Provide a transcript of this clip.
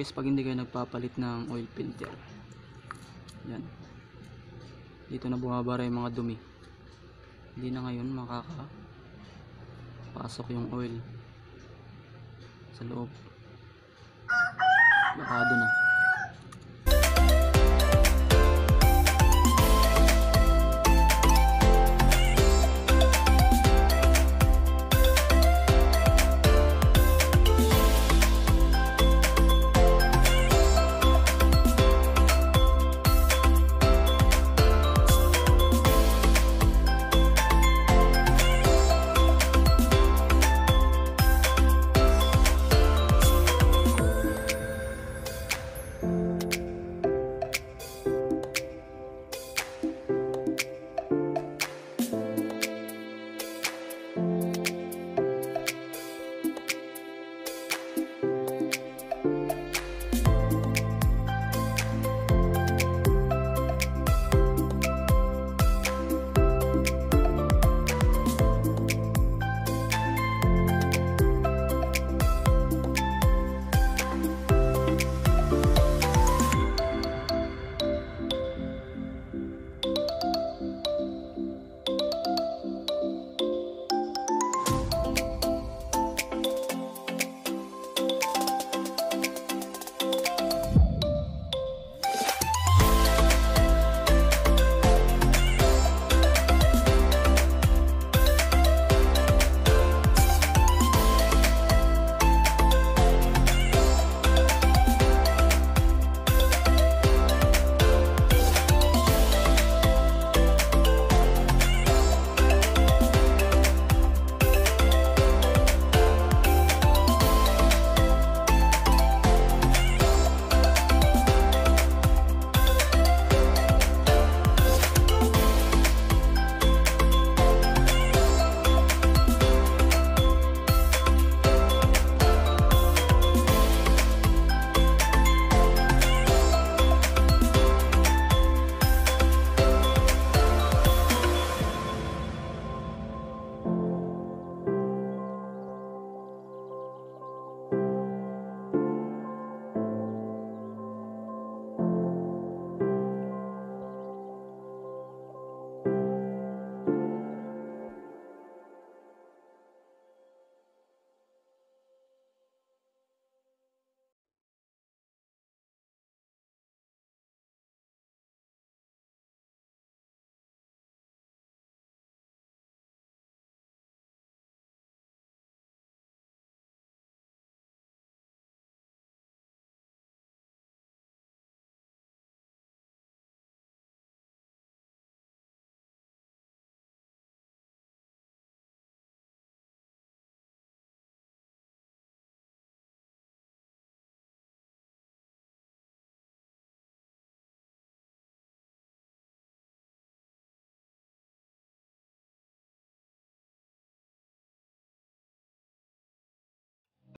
guys pag hindi kayo nagpapalit ng oil filter. Yan. Dito na bumabara yung mga dumi. Hindi na ngayon makaka pasok yung oil sa loob. Bakado na ah.